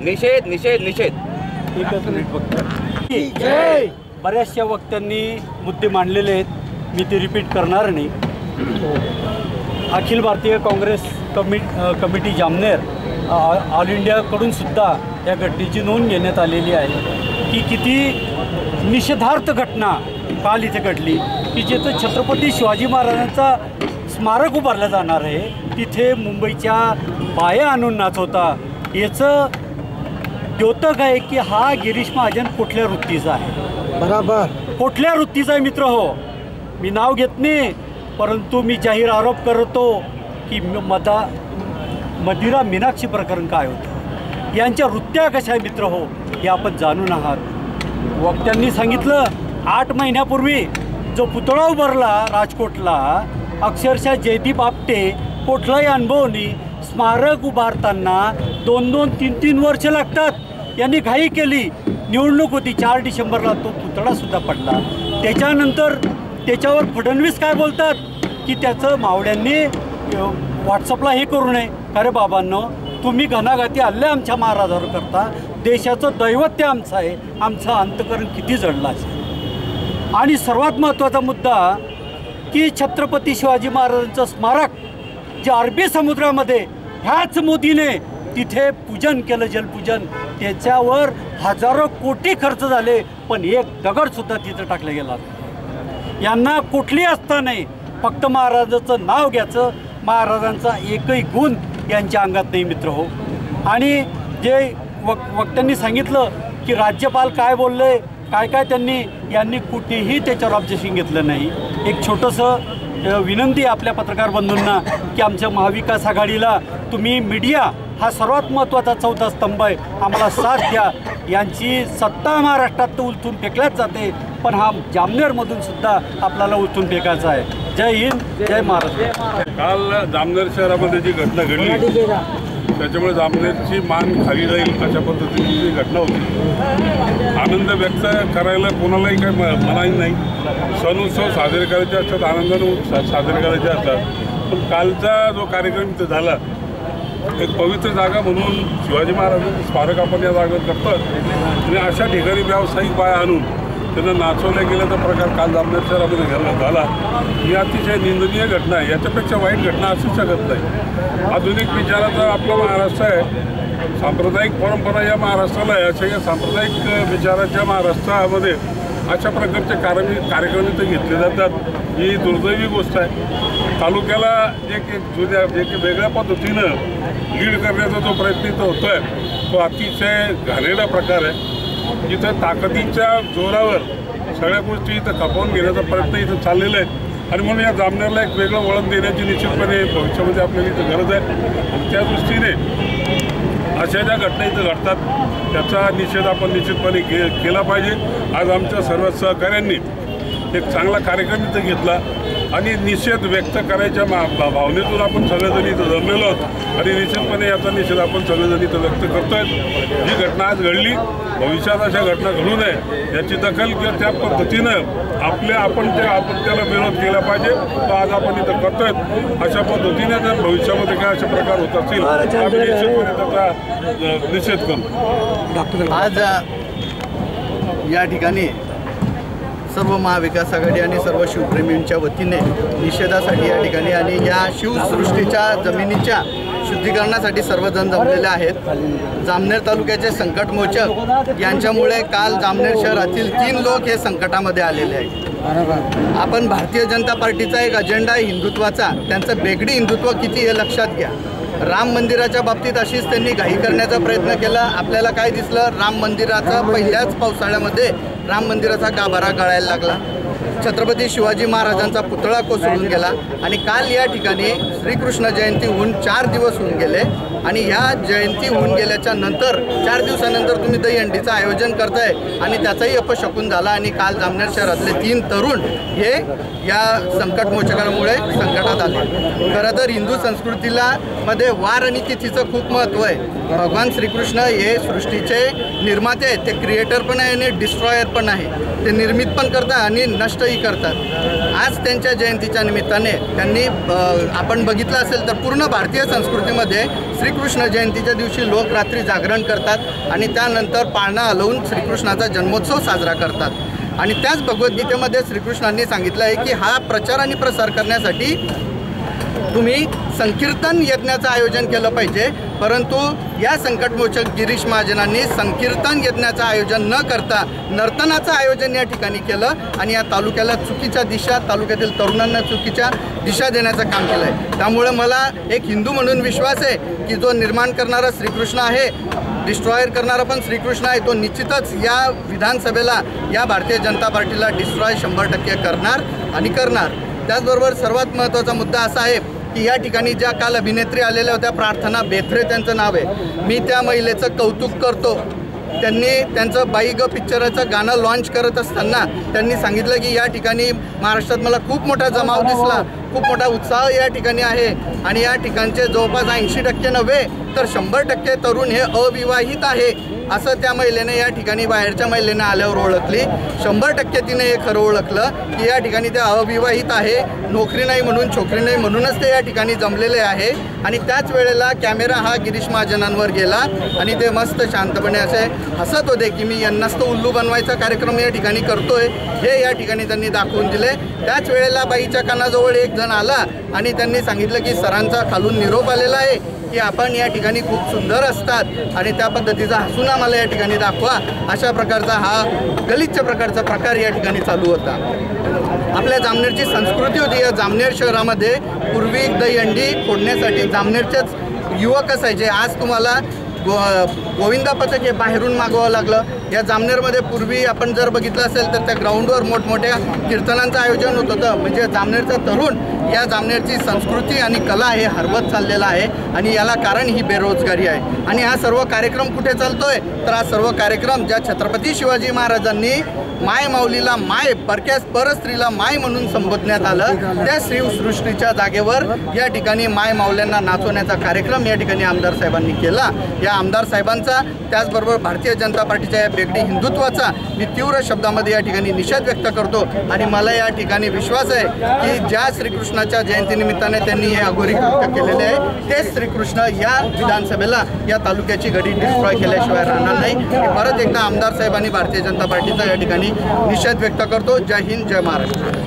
निषेध निषेध निषेध. बऱ्याचशा वक्त्यांनी मुद्दे मांडलेले आहेत. मी ते रिपीट करणार नाही. अखिल भारतीय काँग्रेस कमि कमिटी जामनेर ऑल इंडियाकडून सुद्धा या घटनेची नोंद घेण्यात आलेली आहे. की किती निषेधार्थ घटना काल इथे घडली. की जिथं छत्रपती शिवाजी महाराजांचा स्मारक उभारलं जाणार आहे. तिथे मुंबईच्या बाया आणून नाचवता याचं द्योतक आहे की हा गिरीश महाजन कुठल्या वृत्तीचा आहे? बराबर. कुठल्या वृत्तीचा आहे मित्र हो? मी नाव घेत नाही परंतु मी जाहीर आरोप करतो की मदा मदिरा मीनाक्षी प्रकरण काय होतं? यांच्या वृत्त्या कशा आहे मित्र हो? हे आपण जाणून आहात. वक्त्यांनी सांगितलं आठ महिन्यापूर्वी जो पुतळा उभारला राजकोटला अक्षरशः जयदीप आपटे कुठलाही अनुभवनी स्मारक उभारताना दोन दोन तीन तीन वर्ष लागतात. यांनी घाई केली. निवडणूक होती. चार डिसेंबरला तो पुतळासुद्धा पडला. त्याच्यानंतर त्याच्यावर फडणवीस काय बोलतात? की त्याचं मावड्यांनी व्हॉट्सअपला हे करू नये. अरे बाबांनो तुम्ही घनाघाती हल्ले आमच्या महाराजावर करता. देशाचं दैवत ते आमचं आहे. आमचं अंतकरण किती जडलं असेल. आणि सर्वात महत्त्वाचा मुद्दा की छत्रपती शिवाजी महाराजांचं स्मारक जे अरबी समुद्रामध्ये ह्याच मोदीने तिथे पूजन केलं जलपूजन त्याच्यावर हजारो कोटी खर्च झाले पण एक दगडसुद्धा तिथं टाकला गेला यांना कुठली असता नाही फक्त महाराजाचं नाव घ्यायचं महाराजांचा एकही गुण यांच्या अंगात नाही मित्र हो. आणि जे वक वक्त्यांनी सांगितलं की राज्यपाल काय बोलले काय काय त्यांनी यांनी कुठेही त्याच्यावर ऑब्जेक्शन घेतलं नाही. एक छोटंसं विनंती आपल्या पत्रकार बंधूंना की आमच्या महाविकास आघाडीला तुम्ही मीडिया हा सर्वात महत्त्वाचा चौथा स्तंभ आहे. आम्हाला साथ द्या. यांची सत्ता महाराष्ट्रात तर उलथून फेकल्याच जाते पण हा जामनेरमधून सुद्धा आपल्याला उलथून फेकायचा आहे. जय हिंद जय महाराष्ट्र. काल जामनेर शहरामध्ये जी घटना घडली त्याच्यामुळे जामनेरची मान खाली जाईल अशा पद्धतीची जी घटना होती. आनंद व्यक्त करायला कोणालाही काही म- मनाई नाही. सण उत्सव साजरे करायचे असतात आनंदाने साजरे करायचे असतात. पण कालचा जो कार्यक्रम इथं झाला एक पवित्र जागा म्हणून शिवाजी महाराजांचं स्मारक आपण या जागेवर करतो आणि अशा ठिकाणी व्यावसायिक बाया आणून त्यांना नाचवल्या गेल्याचा प्रकार काल जामनेर शहरामध्ये घडला झाला. ही अतिशय निंदनीय घटना आहे. याच्यापेक्षा वाईट घटना असू शकत नाही. आधुनिक विचाराचा आपला महाराष्ट्र आहे. सांप्रदायिक परंपरा या महाराष्ट्राला आहे. अशा या सांप्रदायिक विचाराच्या महाराष्ट्रामध्ये अशा प्रकारचे कार्य कार्यक्रम इथे घेतले जातात. ही दुर्दैवी गोष्ट आहे. तालुक्याला एक एक जुन्या एक वेगळ्या पद्धतीनं लीड करण्याचा जो प्रयत्न इथं होतो आहे तो अतिशय घाणेरडा प्रकार आहे. इथं ताकदीच्या जोरावर सगळ्या गोष्टी इथं खपवून घेण्याचा प्रयत्न इथं चाललेला आहे आणि म्हणून या जामनेरला एक वेगळं वळण देण्याची निश्चितपणे भविष्यामध्ये आपल्याला इथं गरज आहे. आणि त्या दृष्टीने अशा ज्या घटना इथं घडतात त्याचा निषेध आपण निश्चितपणे के केला पाहिजे. आज आमच्या सर्व सहकाऱ्यांनी एक चांगला कार्यक्रम इथं घेतला. आणि निषेध व्यक्त करायच्या मा भावनेतून आपण सगळेजण इथं जमलेलो आहोत. आणि निश्चितपणे याचा निषेध आपण सगळेजण इथं व्यक्त करतोय. जी घटना आज घडली. भविष्यात अशा घटना घडू नये याची दखल किंवा त्या पद्धतीनं आपल्या आपण त्या आपण त्याला विरोध केला पाहिजे तो आज आपण इथं करतोय. अशा पद्धतीने जर भविष्यामध्ये काय असे प्रकार होत असतील तर आम्ही निश्चितपणे त्याचा अ, निषेध करू. आज या ठिकाणी सर्व महाविकास आघाडी आणि सर्व शिवप्रेमींच्या वतीने निषेधासाठी या ठिकाणी आणि या शिवसृष्टीच्या जमिनीच्या शुद्धीकरणासाठी सर्वजण जमलेले आहेत. जामनेर तालुक्याचे संकटमोचक यांच्यामुळे काल जामनेर शहरातील तीन लोक हे संकटामध्ये आलेले आहेत. आपण भारतीय जनता पार्टीचा एक अजेंडा आहे हिंदुत्वाचा. त्यांचं बेगडी हिंदुत्व किती हे लक्षात घ्या. राम मंदिराच्या बाबतीत अशीच त्यांनी घाई करण्याचा प्रयत्न केला. आपल्याला काय दिसलं? राम मंदिराचा पहिल्याच पावसाळ्यामध्ये राम मंदिराचा गाभारा गळायला लागला. छत्रपती शिवाजी महाराजांचा पुतळा कोसळून गेला आणि काल या ठिकाणी श्रीकृष्ण जयंती होऊन चार दिवस होऊन गेले. आणि ह्या जयंती होऊन गेल्याच्यानंतर चार दिवसानंतर तुम्ही दहीहंडीचं आयोजन करताय आणि त्याचाही अपशकून झाला आणि काल जामनेर शहरातले तीन तरुण हे या संकटमोचकामुळे संकटात आले. खरं तर हिंदू संस्कृतीला मध्ये वार आणि तिथीचं खूप महत्त्व आहे. भगवान श्रीकृष्ण हे सृष्टीचे निर्माते आहेत. ते क्रिएटर पण आहे आणि डिस्ट्रॉयर पण आहे. ते निर्मित पण करतात आणि नष्ट नष्टही करतात. आज त्यांच्या जयंतीच्या निमित्ताने त्यांनी आपण बघितलं असेल तर पूर्ण भारतीय संस्कृतीमध्ये श्रीकृष्ण जयंतीच्या दिवशी लोक रात्री जागरण करतात आणि त्यानंतर पाळणा हलवून श्रीकृष्णाचा जन्मोत्सव साजरा करतात. आणि त्याच भगवद्गीतेमध्ये श्रीकृष्णांनी सांगितलं आहे की हा प्रचार आणि प्रसार करण्यासाठी तुम्ही संकीर्तन यज्ञाचं आयोजन केलं पाहिजे. परंतु या संकटमोचक गिरीश महाजनांनी संकीर्तन यज्ञाचं आयोजन न करता नर्तनाचं आयोजन या ठिकाणी केलं आणि या तालुक्याला चुकीच्या दिशा तालुक्यातील तरुणांना चुकीच्या दिशा देण्याचं काम केलं आहे त्यामुळं मला एक हिंदू म्हणून विश्वास आहे की जो निर्माण करणारा श्रीकृष्ण आहे डिस्ट्रॉयर करणारा पण श्रीकृष्ण आहे तो निश्चितच या विधानसभेला या भारतीय जनता पार्टीला डिस्ट्रॉय शंभर टक्के करणार आणि करणार. त्याचबरोबर सर्वात महत्त्वाचा मुद्दा असा आहे की या ठिकाणी ज्या काल अभिनेत्री आलेल्या होत्या प्रार्थना बेथरे त्यांचं नाव आहे. मी त्या महिलेचं कौतुक करतो. त्यांनी त्यांचं बाई ग पिक्चराचं गाणं लॉन्च करत असताना त्यांनी सांगितलं की या ठिकाणी महाराष्ट्रात मला खूप मोठा जमाव दिसला. खूप मोठा उत्साह या ठिकाणी आहे. आणि या ठिकाणचे जवळपास ऐंशी टक्के नव्हे तर शंभर टक्के तरुण हे अविवाहित आहे असं त्या महिलेने या ठिकाणी बाहेरच्या महिलेने आल्यावर ओळखली. शंभर टक्के तिने हे खरं ओळखलं की या ठिकाणी ते अविवाहित आहे. नोकरी नाही म्हणून छोकरी नाही म्हणूनच ते या ठिकाणी जमलेले आहे. आणि त्याच वेळेला कॅमेरा हा गिरीश महाजनांवर गेला आणि ते मस्त शांतपणे असे हसत होते की मी यांनाच तो उल्लू बनवायचा कार्यक्रम या ठिकाणी करतोय हे या ठिकाणी त्यांनी दाखवून दिले. त्याच वेळेला बाईच्या कानाजवळ एक जण आला आणि त्यांनी सांगितलं की सरांचा खालून निरोप आलेला आहे की आपण या ठिकाणी खूप सुंदर असतात आणि त्या पद्धतीचा हसून आम्हाला या ठिकाणी दाखवा. अशा प्रकारचा हा गलिच्छ प्रकारचा प्रकार या ठिकाणी चालू होता. आपल्या जामनेरची संस्कृती होती. या जामनेर शहरामध्ये पूर्वी दहीहंडी फोडण्यासाठी जामनेरचेच युवक असायचे आज तुम्हाला गो गोविंदा पथक हे बाहेरून मागवावं लागलं. या जामनेरमध्ये पूर्वी आपण जर बघितलं असेल तर त्या ग्राउंडवर मोठमोठ्या कीर्तनांचं आयोजन होत होतं. म्हणजे जामनेरचा तरुण या जामनेरची संस्कृती आणि कला हे हरवत चाललेला आहे आणि याला कारण ही बेरोजगारी आहे. आणि हा सर्व कार्यक्रम कुठे चालतो आहे तर हा सर्व कार्यक्रम ज्या छत्रपती शिवाजी महाराजांनी माय माऊलीला माय परक्यास परस्त्रीला माय म्हणून संबोधण्यात आलं. त्या श्रीसृष्टीच्या जागेवर या ठिकाणी माय माऊल्यांना नाचवण्याचा कार्यक्रम या ठिकाणी आमदार साहेबांनी केला. या आमदार साहेबांचा त्याचबरोबर भारतीय जनता पार्टीच्या या बेगडी हिंदुत्वाचा मी तीव्र शब्दामध्ये या ठिकाणी निषेध व्यक्त करतो. आणि मला या ठिकाणी विश्वास आहे की ज्या श्रीकृष्णाच्या जयंतीनिमित्ताने त्यांनी हे अघोरी कृत्य केलेले आहे तेच श्रीकृष्ण या विधानसभेला या तालुक्याची घडी डिस्ट्रॉय केल्याशिवाय राहणार नाही. परत एकदा आमदार साहेब आणि भारतीय जनता पार्टीचा या ठिकाणी निषेध व्यक्त करतो. जय हिंद जय महाराष्ट्र.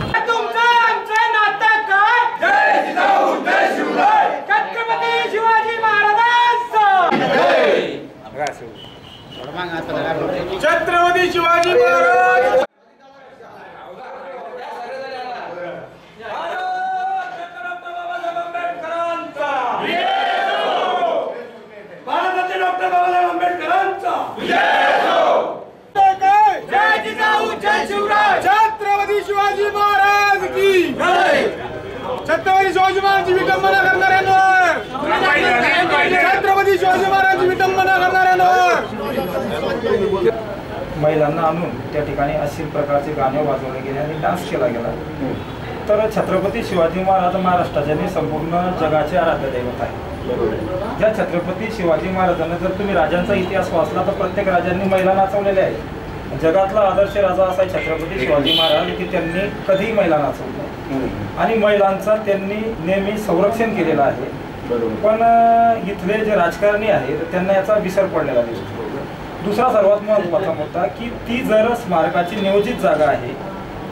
शिवाजी छत्रपती शिवाजी महाराज भारताचे डॉक्टर बाबासाहेब आंबेडकरांचा जय जिजाऊ जय शिवराय छत्रपती शिवाजी महाराज की छत्रपती शिवाजी महाराजांची विटंबना करणाऱ्यांवर! छत्रपती शिवाजी महाराजांची विटंबना करणाऱ्यांवर! महिलांना आणून त्या ठिकाणी अशी प्रकारचे गाणे वाजवले गेले आणि डान्स केला गेला. तर छत्रपती शिवाजी महाराज महाराष्ट्राचे आणि संपूर्ण जगाचे आराध्य दैवत आहे ज्या छत्रपती शिवाजी महाराजांना जर तुम्ही राजांचा इतिहास वाचला तर प्रत्येक राजांनी महिला नाचवलेल्या आहेत. जगातला आदर्श राजा असा छत्रपती शिवाजी महाराज की त्यांनी कधीही महिला नाचवल्या आणि महिलांचा त्यांनी नेहमी संरक्षण केलेलं आहे. पण इथले जे राजकारणी आहेत त्यांना याचा विसर पडलेला दिसतो. दुसरा सर्वात महत्त्वाचा मुद्दा की ती जर स्मारकाची नियोजित जागा आहे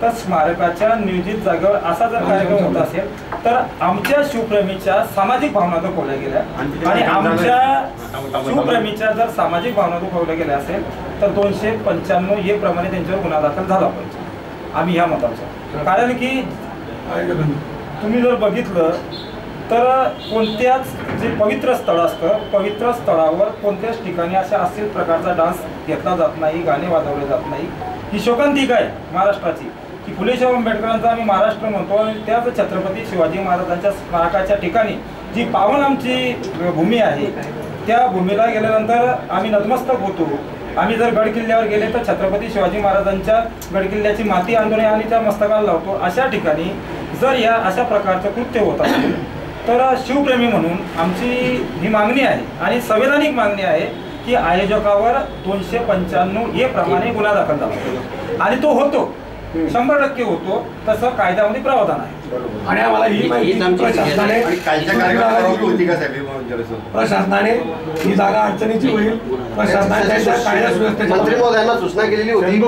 तर स्मारकाच्या नियोजित जागेवर असा जर कार्यक्रम होत असेल तर आमच्या शिवप्रेमीच्या सामाजिक भावना दुखवल्या गेल्या. आणि आमच्या शिवप्रेमीच्या जर सामाजिक भावना दुखवल्या गेल्या असेल तर दोनशे पंच्याण्णव हे प्रमाणे त्यांच्यावर गुन्हा दाखल झाला पाहिजे. आम्ही ह्या मताचा. कारण की तुम्ही जर बघितलं तर कोणत्याच जे पवित्र स्थळ असतं पवित्र स्थळावर कोणत्याच ठिकाणी अशा असेल प्रकारचा डान्स घेतला जात नाही गाणे वाजवले जात नाही. ही शोकांतिका आहे महाराष्ट्राची. की फुले आंबेडकरांचा आम्ही महाराष्ट्र म्हणतो आणि त्याच छत्रपती शिवाजी महाराजांच्या स्मारकाच्या ठिकाणी जी पावन आमची भूमी आहे त्या भूमीला गेल्यानंतर आम्ही नतमस्तक होतो. आम्ही जर गड किल्ल्यावर गेले तर छत्रपती शिवाजी महाराजांच्या गडकिल्ल्याची माती आणून आणि त्या मस्तकाला लावतो. अशा ठिकाणी जर या अशा प्रकारचं कृत्य होत असेल तर शिवप्रेमी म्हणून आमची ही मागणी आहे आणि संवैधानिक मागणी आहे की आयोजकावर दोनशे पंच्याण्णव ये प्रमाणे गुन्हा दाखल झाला. आणि तो होतो. शंभर टक्के होतो तसं कायद्यामध्ये प्रावधान आहे. आणि आम्हाला ही माहिती प्रशासनाने ही जागा अडचणीची होईल. प्रशासनाने सूचना केलेली होती.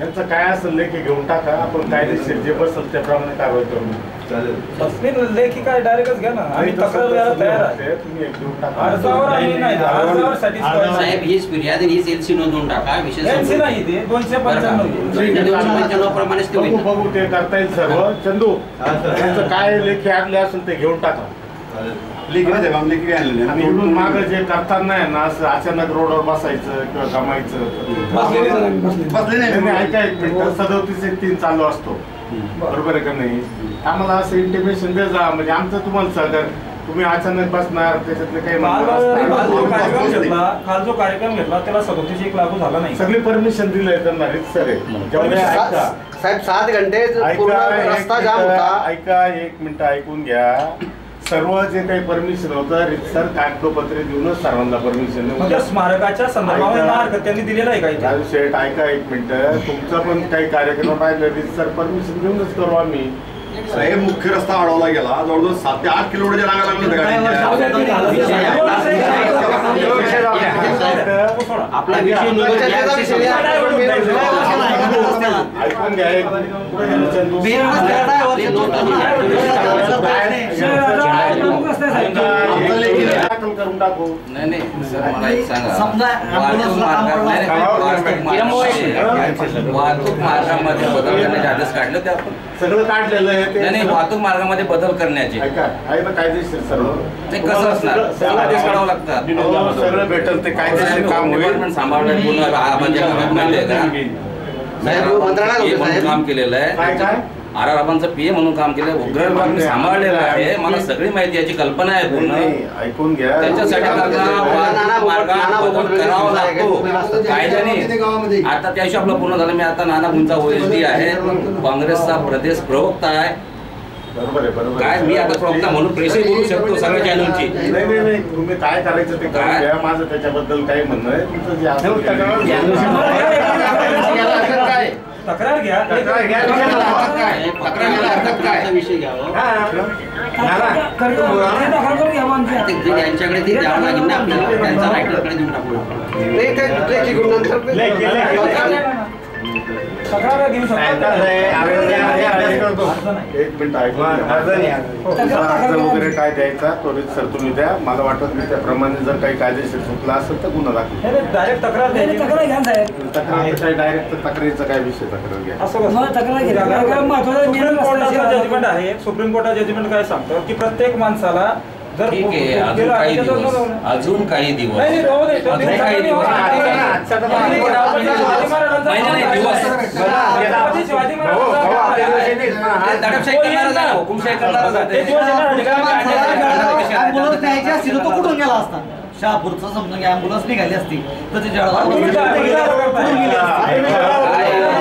यांचं काय असेल लेखी घेऊन टाका आपण कायदेशीर जे बसेल त्याप्रमाणे कारवाई करू लेखी काय डायरेक्टच घ्या ना. आम्ही तक्रार द्यायला तयार आहे. तुम्ही एक घेऊन टाका. अर्जावर आम्ही नाही. अर्जावर satisfied नाही. साहेब हीच फिर्याद आणि हीच एलसी नोंदवून टाका. विषय यांची संपला. नाही ते. दोनशे पंच्याण्णव. दोनशे पंच्याण्णव प्रमाणेच ते बघू होईल. बघू ते करता येईल सर्व. चंदू त्यांचं काय लेखी आणले असेल ते घेऊन टाका. आणि इकडून मागं जे करताना आहे ना असं अचानक रोडवर बसायचं किंवा बसलेली. बसले नाही, नाही. नाही, ऐका एक मिनिट. सदोतीस एक तीन चालू असतो. बरोबर आहे का नाही? आम्हाला असं इंटिमेशन दे जा. म्हणजे आमचं तुम्हाला सहकार तुम्ही अचानक बसणार त्याच्यातले काही काल जो. कार्यक्रम घेतला काल जो कार्यक्रम घेतला त्याला सदोतीस एक लागू झाला नाही. सगळी परमिशन दिलंय त्यांना ऐका. साहेब सात घंटे ऐका एक रस्ता जाम मिनिटं, होता. ऐका एक मिनिट ऐकून घ्या. सर्व जे काही परमिशन होतं रितसर कागदपत्रे देऊनच सर्वांना परमिशन म्हणजे स्मारकाच्या संदर्भामध्ये मार्ग त्यांनी दिलेला आहे का इथे? राजू शेठ ऐका एक मिनिट. तुमचा पण काही कार्यक्रम राहिला रितसर परमिशन देऊनच करू आम्ही. साहेब मुख्य रस्ता अडवला गेला जवळजवळ सात ते आठ किलोमीटरच्या रांगा लागल्या आपला विषय ऐकून घ्या दाखल करून टाकू. नाही नाही सर मला एक सांगा. समजा वाहतूक मार्गामध्ये- वाहतूक मार्गामध्ये बदल करण्याचे आदेश काढले ते आपण. सगळं काढलेलं आहे नाही नाही ते वाहतूक मार्गामध्ये बदल करण्याचे. ऐका आहे ना कायदेशीर सर्व? ते कसं असणार? आदेश काढावं लागतात. हो, सगळं भेटल ते कायदेशीर काम होईल. डिपार्टमेंट सांभाळलं पूर्ण म्हणजे माहिती आहे का साहेब, मंत्रालयात होते, PA म्हणून साहेब. काम केलेलं काय आहे काय? आर आर आबांचं पीए म्हणून काम केलं उग्र मी सांभाळलेलं आहे मला सगळी माहिती याची कल्पना आहे नाही, पूर्ण. ऐकून घ्या. त्याच्यासाठी करावा लागतो. कायद्याने आता त्याशी आपलं पूर्ण झालं. मी आता नाना गुंचा ओएसडी आहे. काँग्रेसचा प्रदेश प्रवक्ता आहे. बरोबर आहे बरोबर आहे. काय मी आता प्रवक्ता म्हणून प्रेसही बोलू शकतो सगळ्या चॅनलची नाही तुम्ही काय करायचं ते घ्या. माझं त्याच्याबद्दल काही म्हणणं आहे. तुमचं जे तक्रार घ्या तक्रार घ्या. विषय घ्यावा आमच्या यांच्याकडे ते द्यावं लागेल ना आपल्याला त्यांचा रायटरकडे देऊन टाकू नाही तक्रार घेऊ करतो. एक मिनिट ऐकून वगैरे काय द्यायचा त्वरित सर तुम्ही द्या. मला वाटत नाही त्याप्रमाणे जर काही कायदेशीर चुकला असेल तर गुन्हा दाखल डायरेक्ट तक्रार द्यायची. तक्रार घ्या तक्रार डायरेक्ट तक्रारीचा काय विषय तक्रार घ्या. असं कसं? मला तक्रार सुप्रीम कोर्टाचं जजमेंट आहे सुप्रीम कोर्टाचं जजमेंट काय सांगतं? की प्रत्येक माणसाला ठीक आहे अजून काही दिवस. अजून काही दिवस. अजून काही दिवस. नाही, नाही, दिवस. दडपशाही हुकुमशाही कुठून गेला असता? शहापूरचा समजा की ॲम्ब्युलन्स निघाली असती. तर ते जळगाव तुम्ही काय- तुम्ही काय करताय? गेली असती.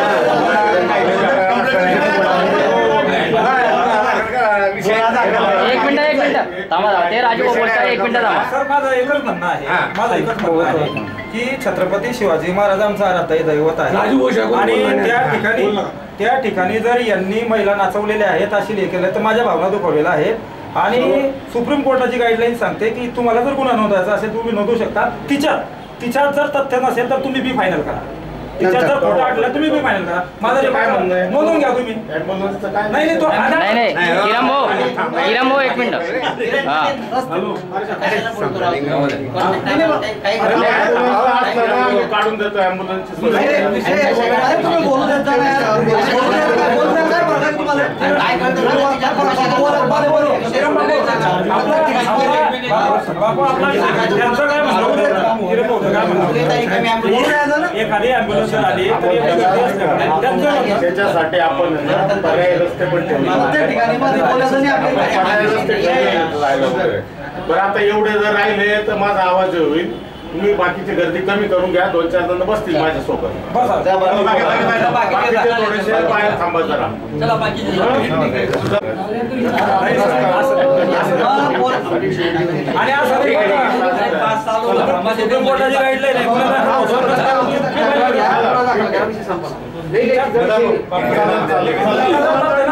एक मिनिट एक मिनिट थांबा ते राजू बोलताय एक मिनिट थांबा. सर माझं एकच म्हणणं आहे माझं एकच म्हणणं आहे की छत्रपती शिवाजी महाराज आमचा आराध्य दैवत आहे. आणि त्या ठिकाणी त्या ठिकाणी जर यांनी महिला नाचवलेल्या आहेत अशी हे केलं तर माझ्या भावना दुखवलेल्या आहेत. आणि सुप्रीम कोर्टाची गाईडलाईन सांगते की तुम्हाला जर गुन्हा नोंदवायचा असेल तुम्ही नोंदवू शकता. तिच्यात तिच्यात जर तथ्य नसेल तर तुम्ही बी फायनल करा. तुम्ही बी फायनल करा माझं जे काय म्हणणं आहे? नोंदवून घ्या तुम्ही ॲम्ब्युलन्सचं काय नाही नाही तो नाही नाही किरण भाऊ किरण भाऊ एक मिनिट हा काढून देतो ॲम्ब्युलन्सची एखादी ॲम्ब्युलन्स आली त्याच्यासाठी आपण पर्यायी रस्ते पण. पर्यायी रस्ते. बरं आता एवढे जर राहिले तर माझा आवाज होईल तुम्ही बाकीची गर्दी कमी करून घ्या दोन चार जण बसतील माझ्यासोबत. बाकीचे थोडेसे बाहेर थांबा जरा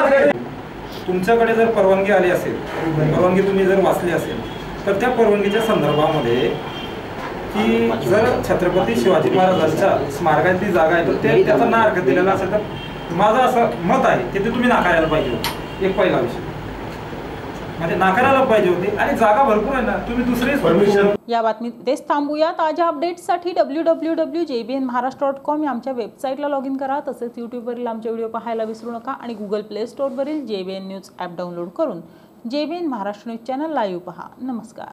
आहे तुमच्याकडे जर परवानगी आली असेल परवानगी तुम्ही जर वाचली असेल तर त्या परवानगीच्या संदर्भामध्ये की जर छत्रपती शिवाजी महाराजांच्या स्मारकातली जागा आहे तर ते त्याचा नार्क दिलेला असेल तर माझं असं मत आहे की ते तुम्ही नाकारायला पाहिजे होतं. एक पहिला विषय. म्हणजे नाकारायला पाहिजे होती आणि जागा भरपूर आहे ना तुम्ही दुसरी परमिशन या बातमीत इथेच थांबूया ताज्या अपडेट्ससाठी W W W J B N Maharashtra dot com या आमच्या वेबसाईटला लॉग इन करा. तसेच यूट्यूबवरील आमचे व्हिडिओ पाहायला विसरू नका आणि Google play स्टोअरवरील J B N news app download करून J B N Maharashtra news channel live पहा. नमस्कार.